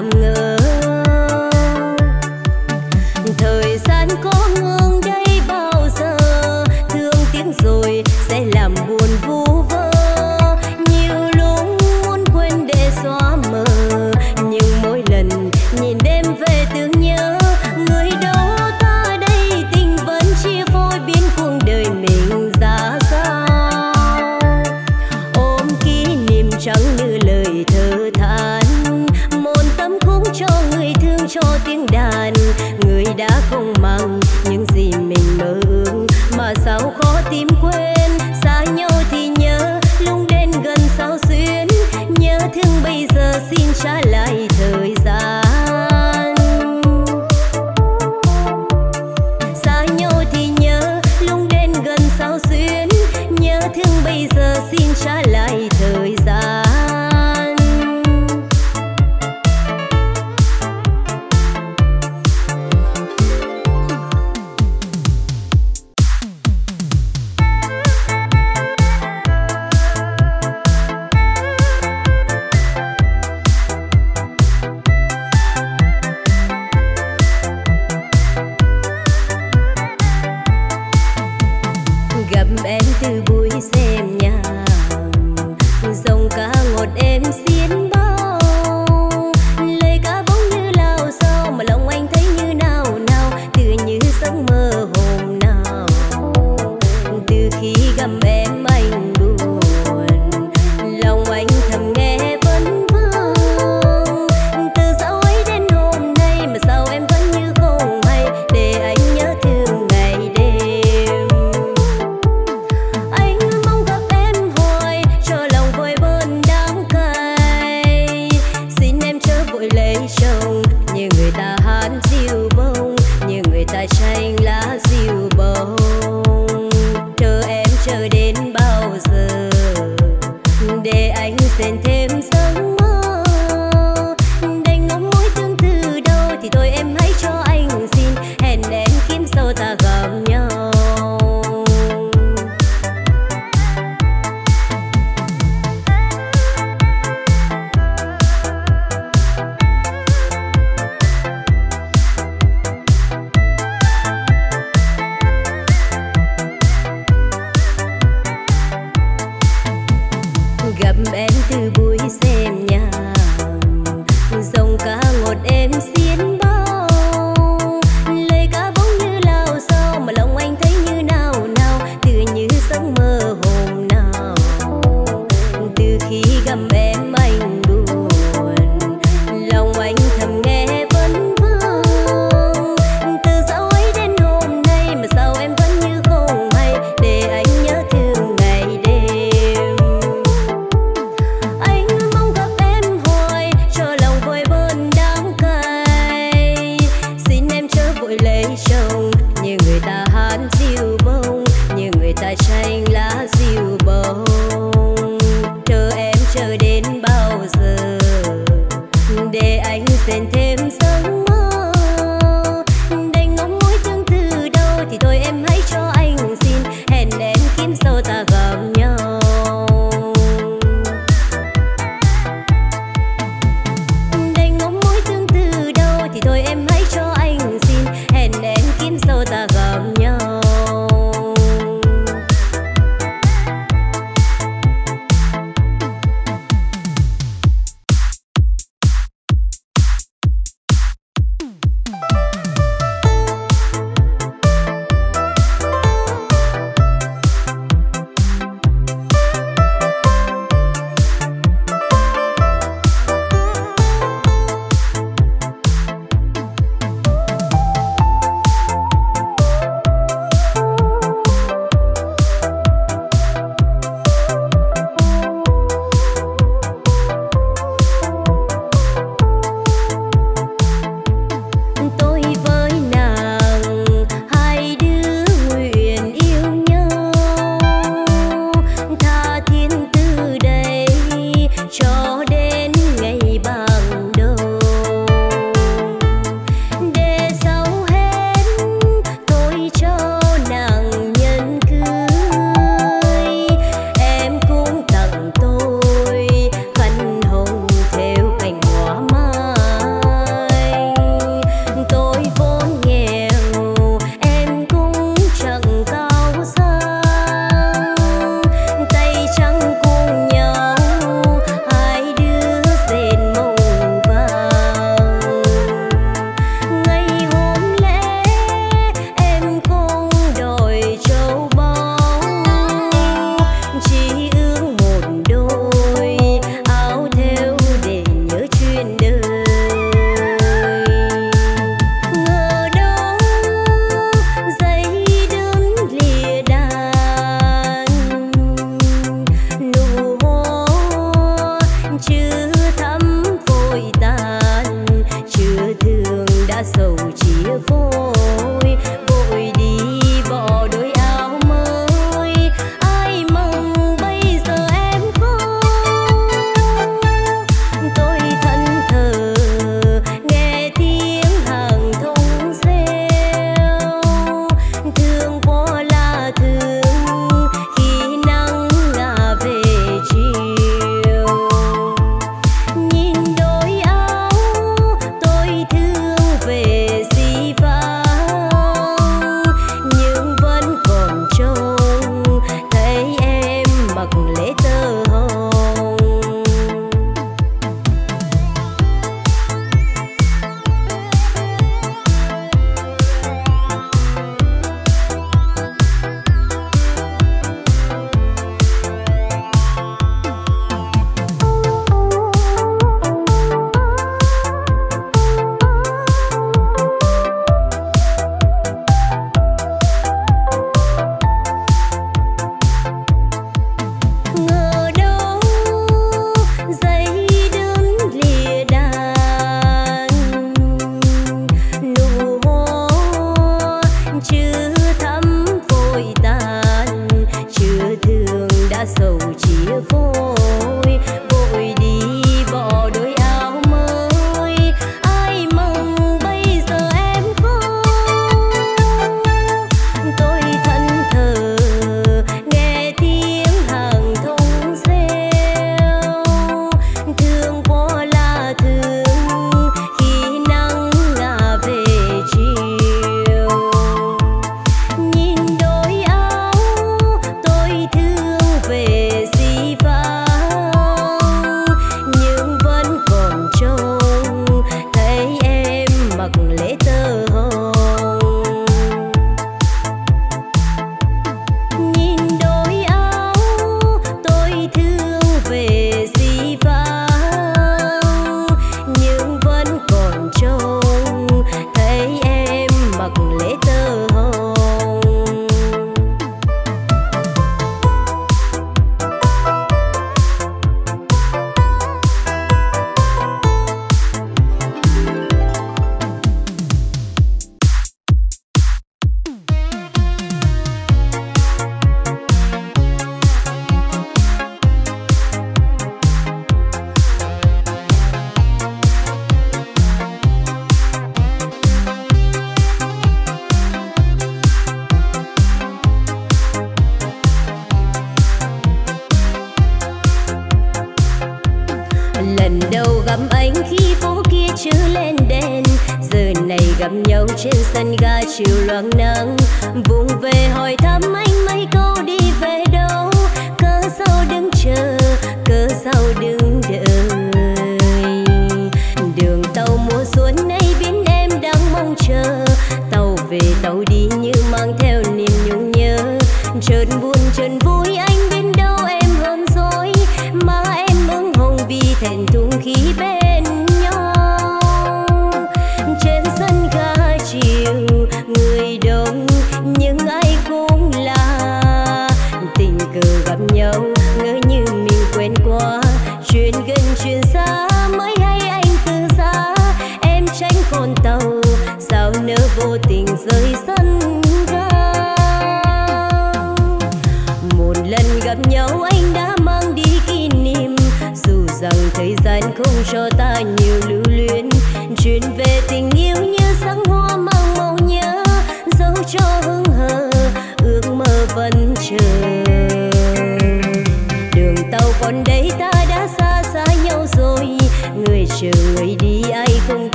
làm ngơ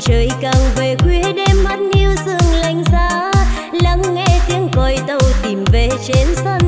trời càng về khuya đêm mắt hiu dương lạnh giá, lắng nghe tiếng còi tàu tìm về trên sân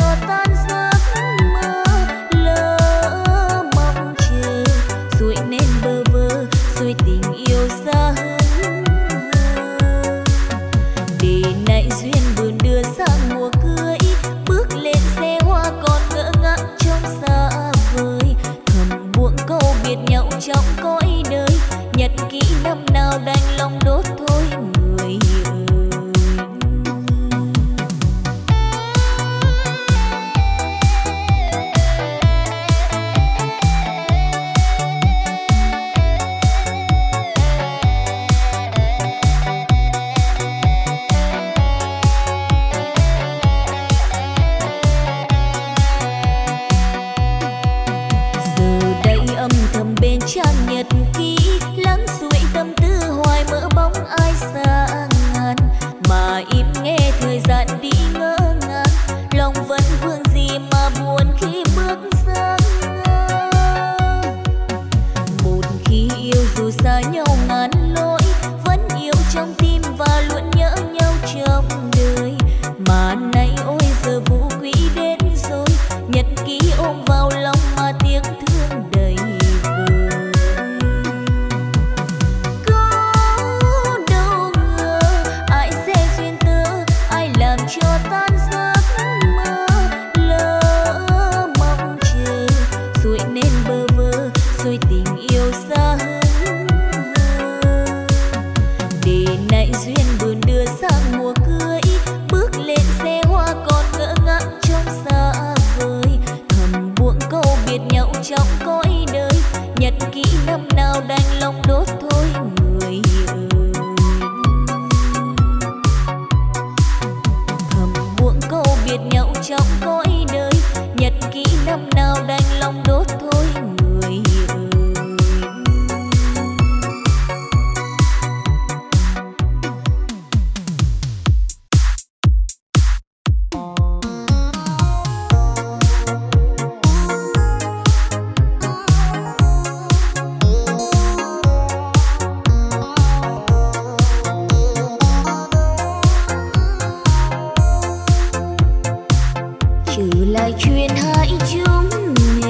your body. trừ lại chuyện hai chúng mình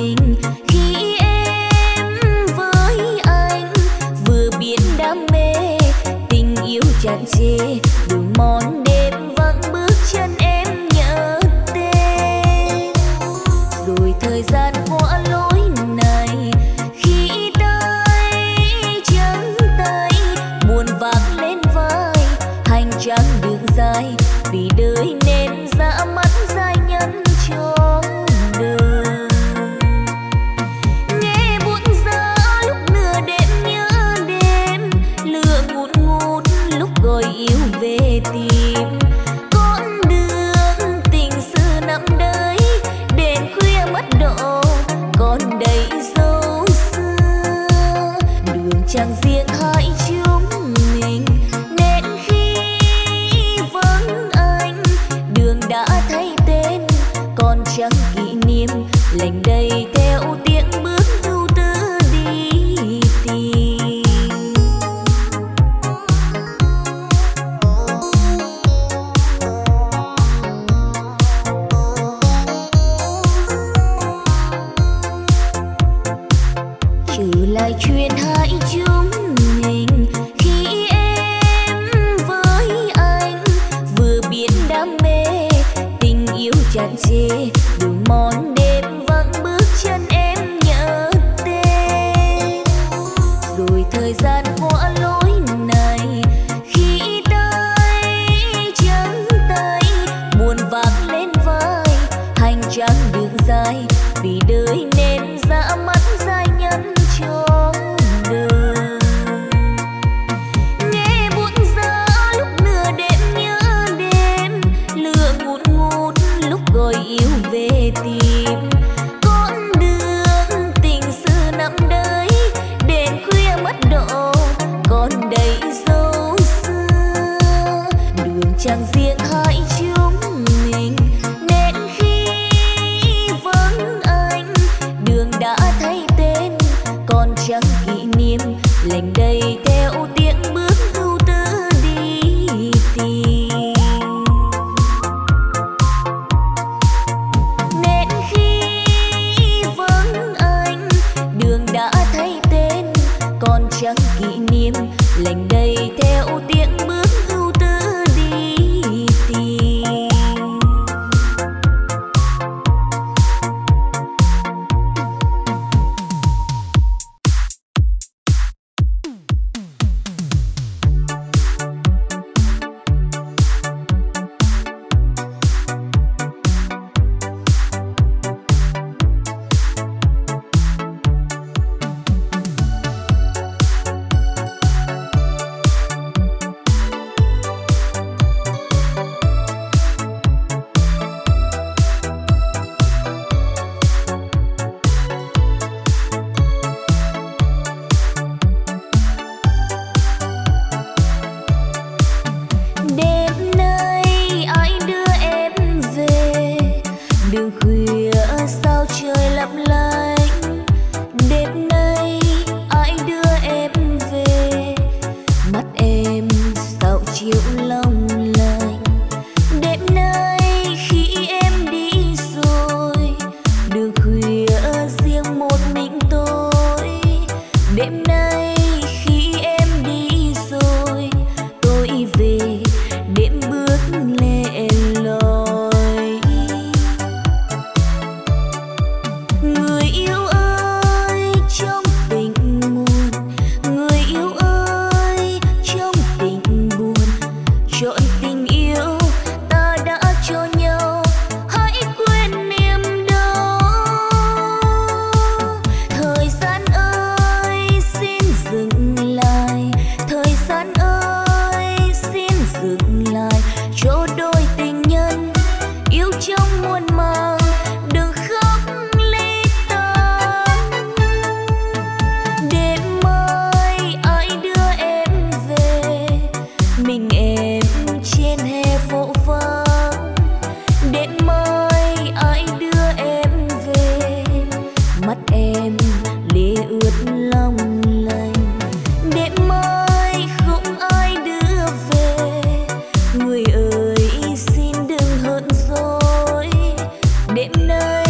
đến nơi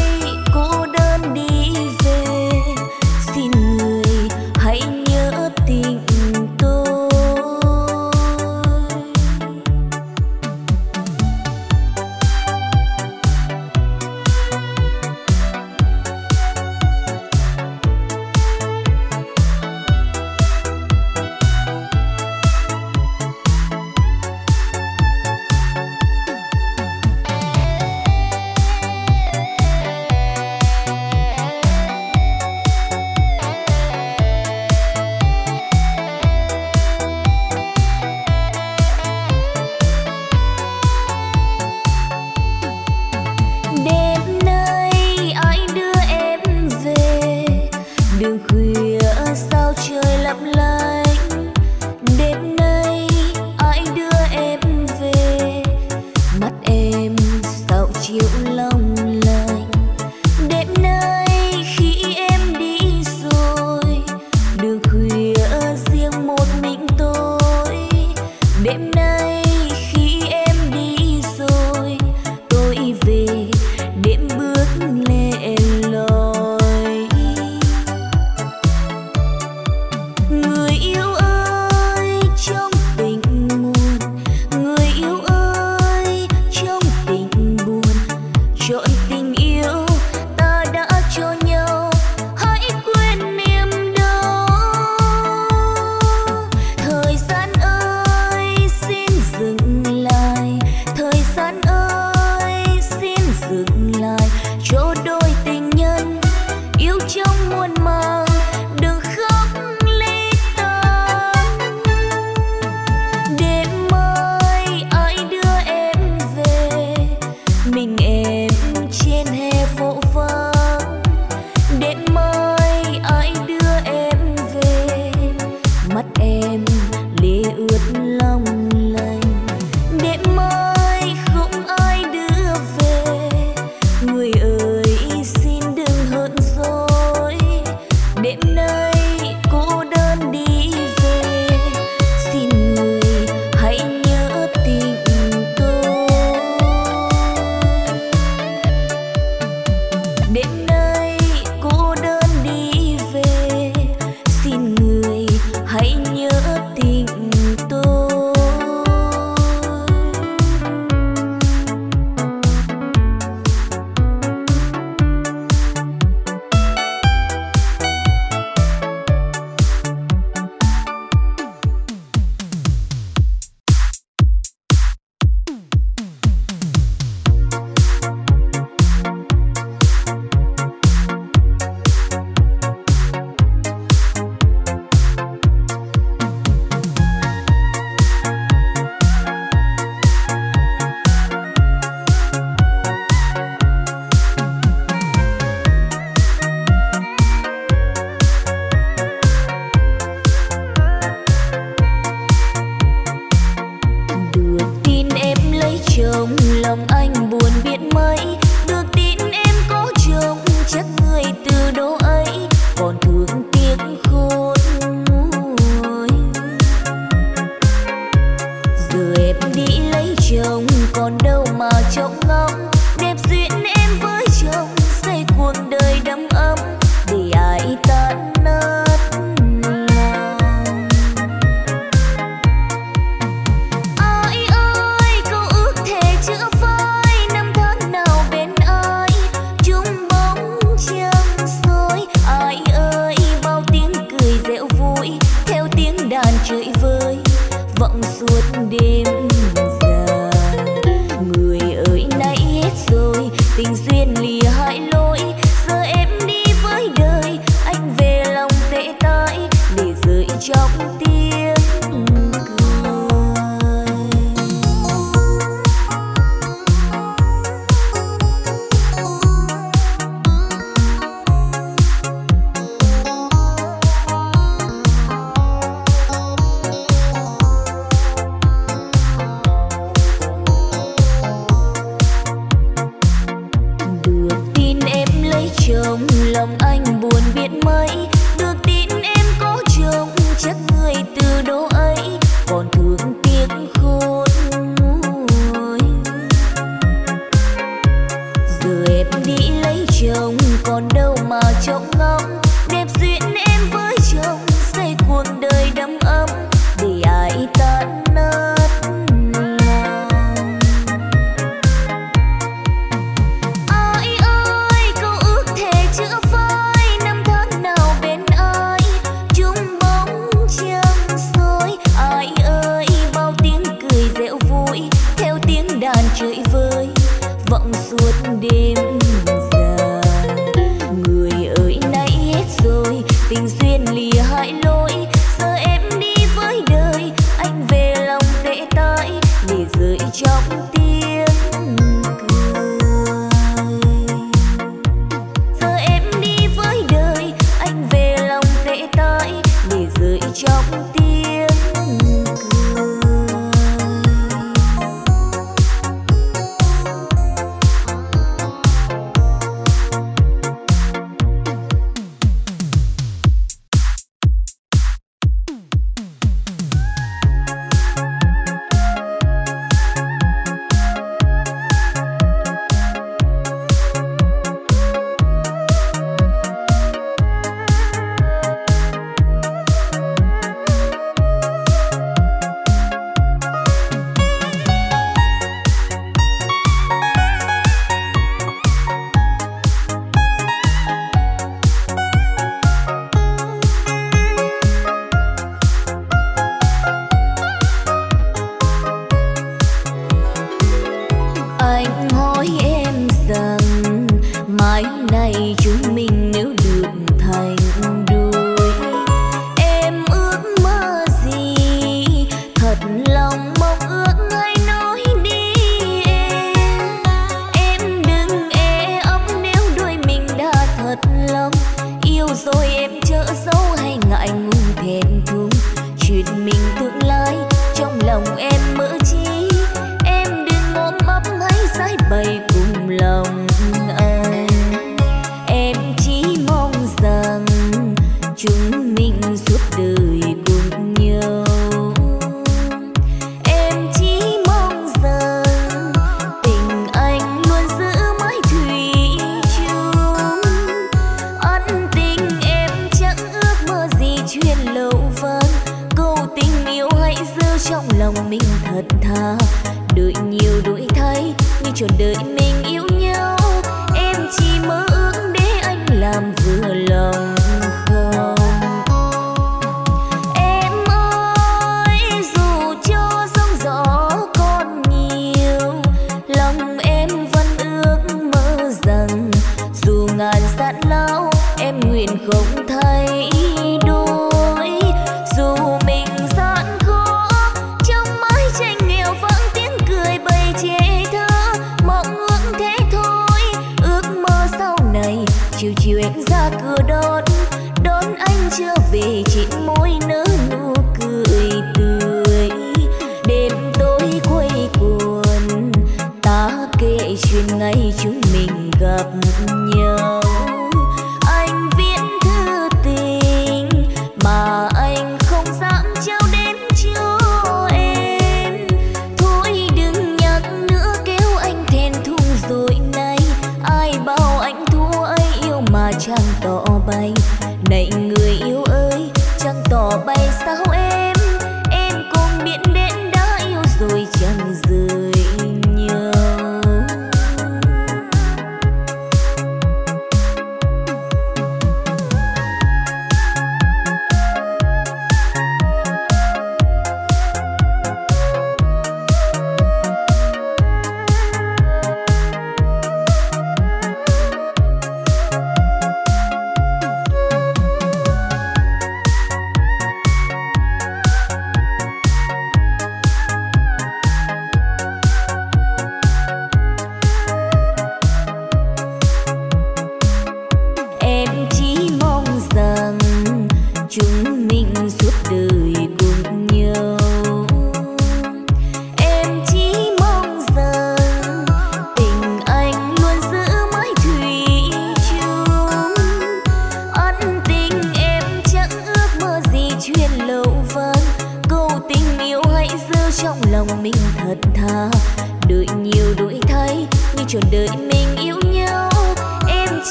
thương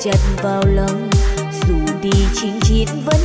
chặt vào lòng. Dù đi chính chín vẫn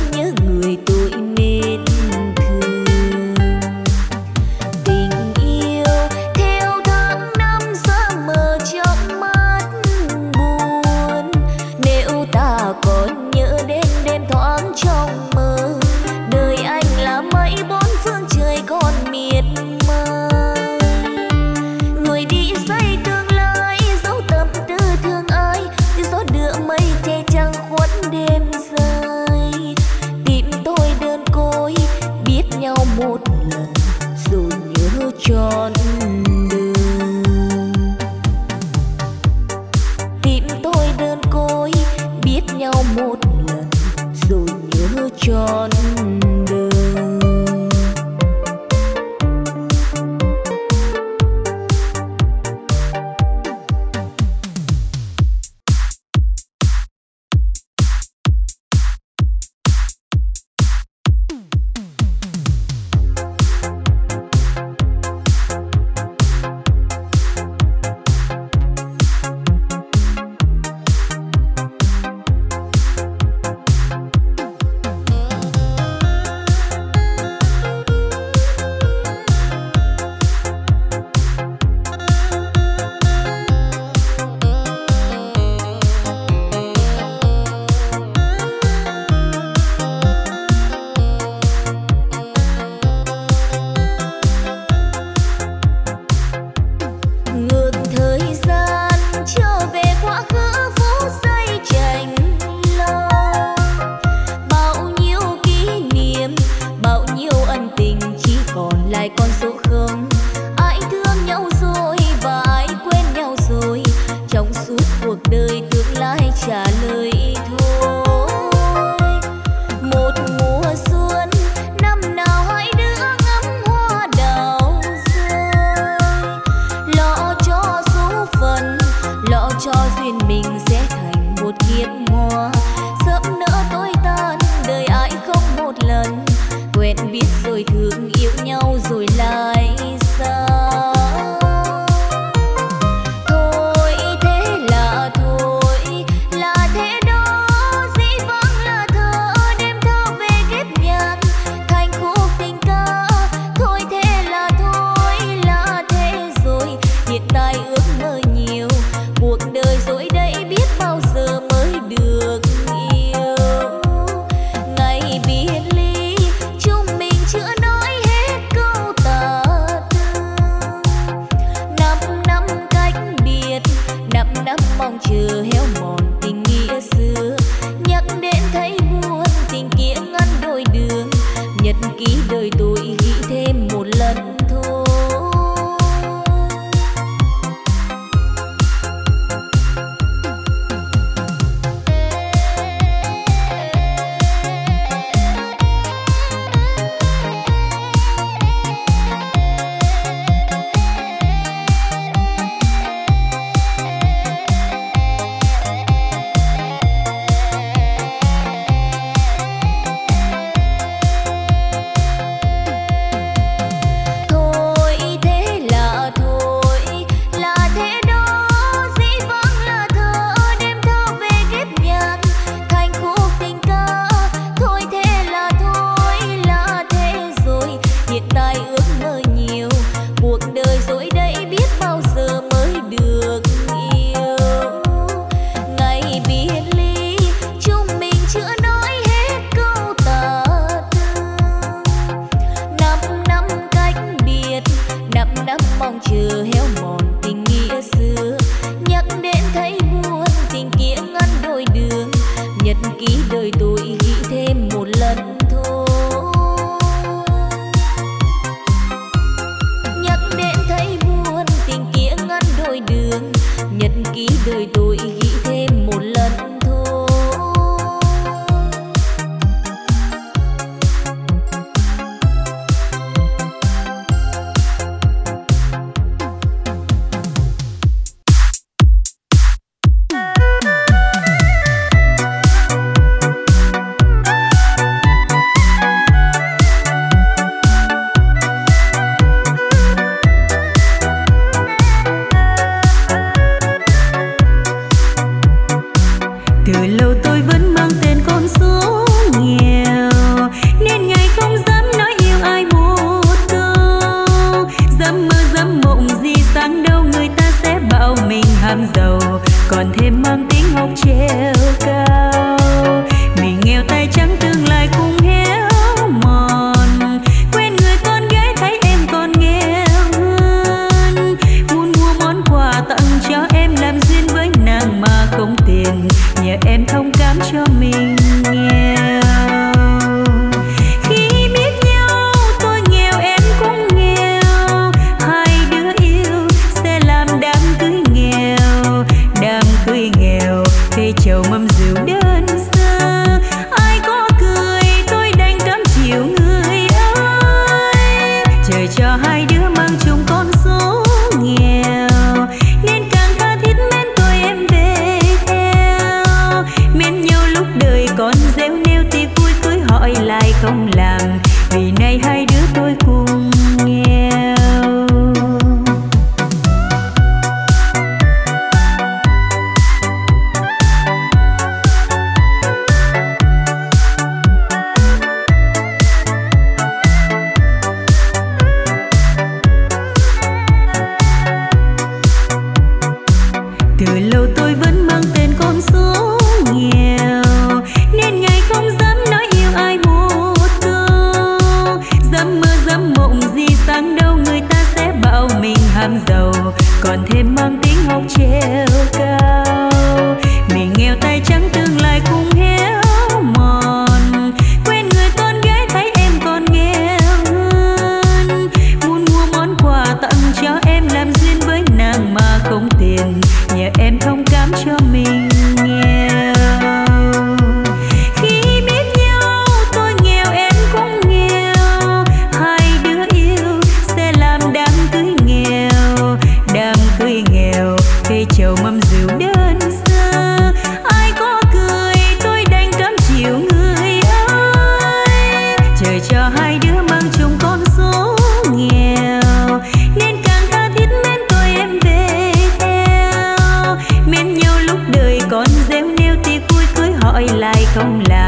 không là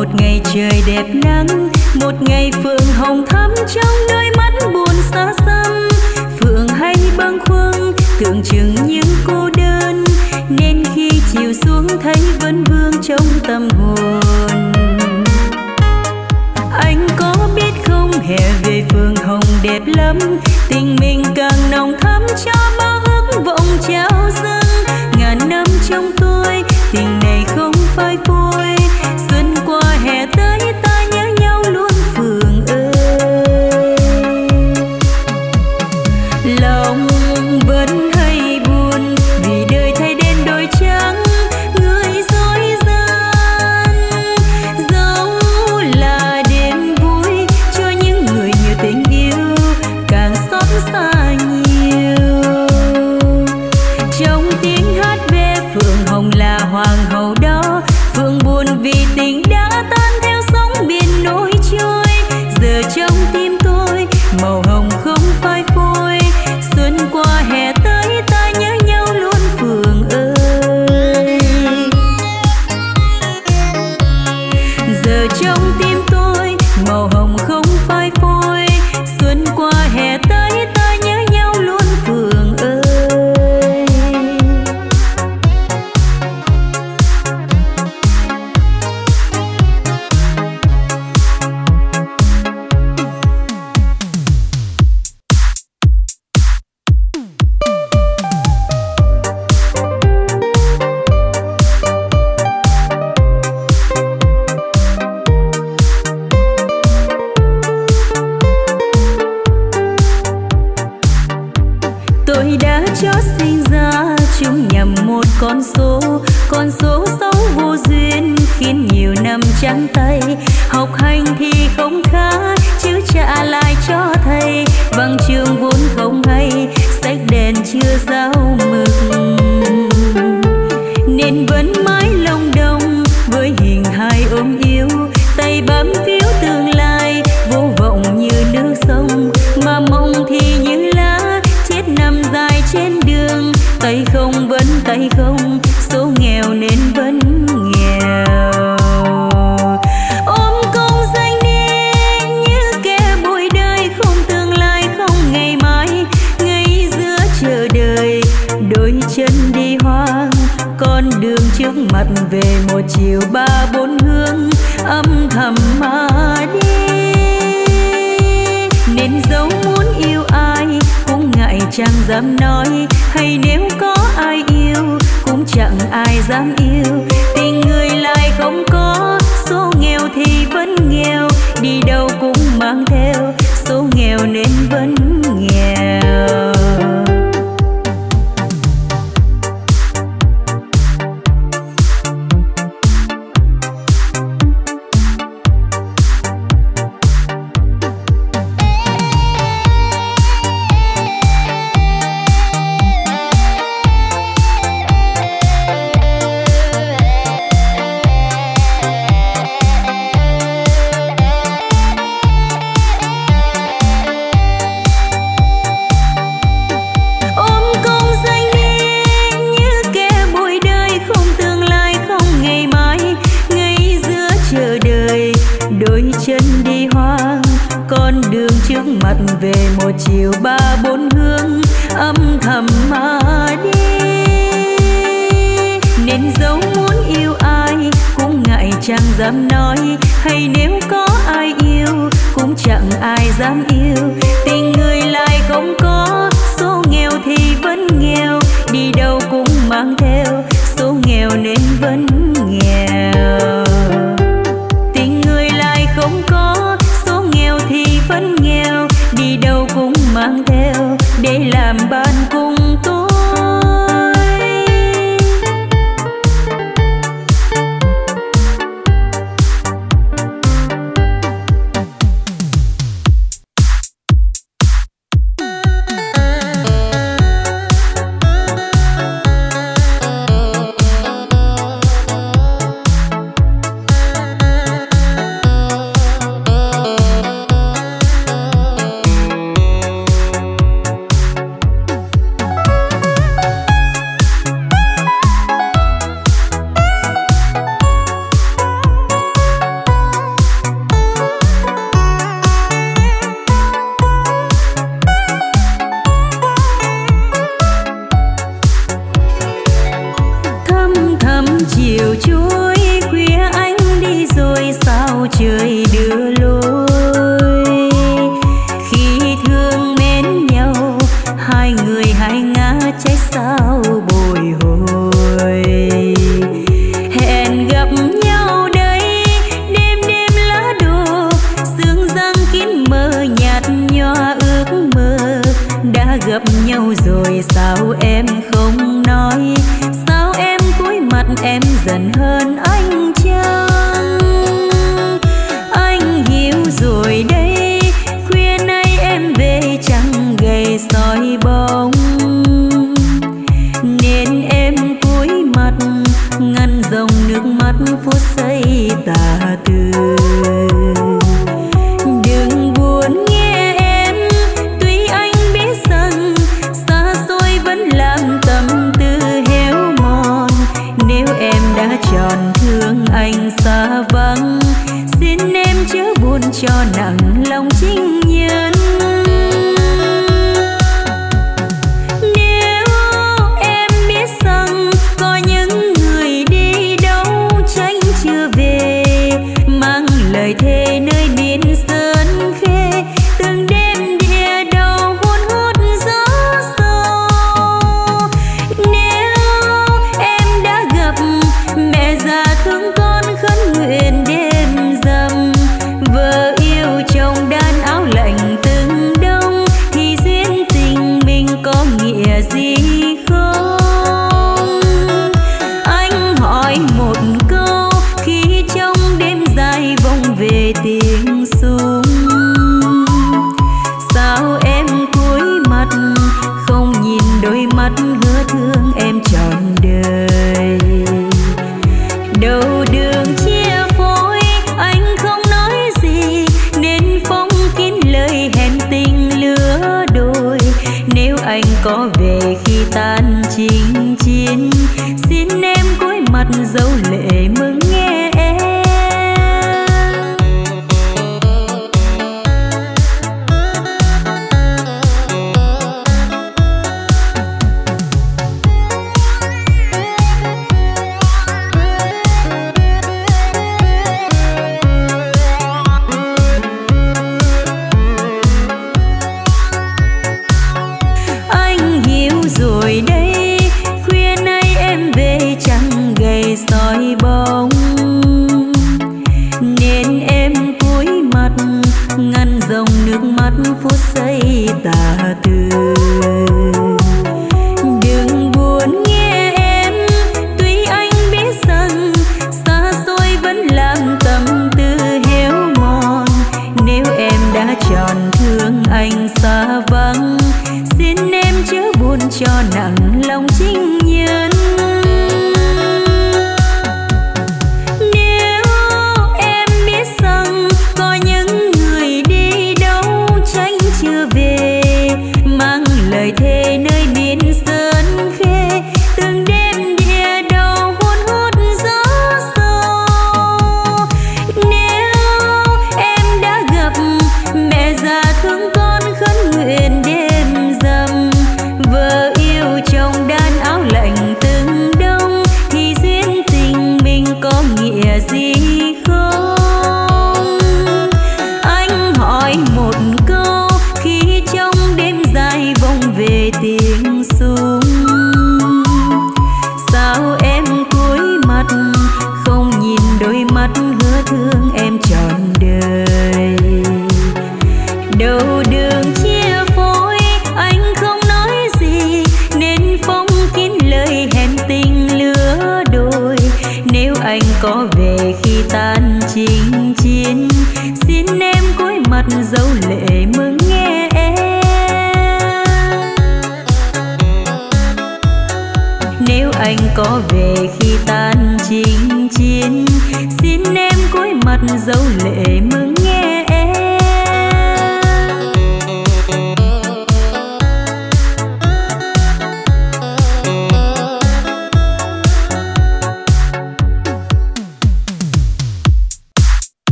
một ngày trời đẹp nắng, một ngày phượng hồng thắm trong đôi mắt buồn xa xăm. Phượng hay bâng khuâng, tưởng chừng những cô đơn, nên khi chiều xuống thấy vẫn vương trong tâm hồn. Anh có biết không, hè về phượng hồng đẹp lắm, tình mình càng nồng thắm cho bao ước vọng trao dâng. Ngàn năm trong tôi, tình này không phai phai về một chiều ba bốn hương âm thầm mà đi. Nên dấu muốn yêu ai, cũng ngại chẳng dám nói, hay nếu có ai yêu, cũng chẳng ai dám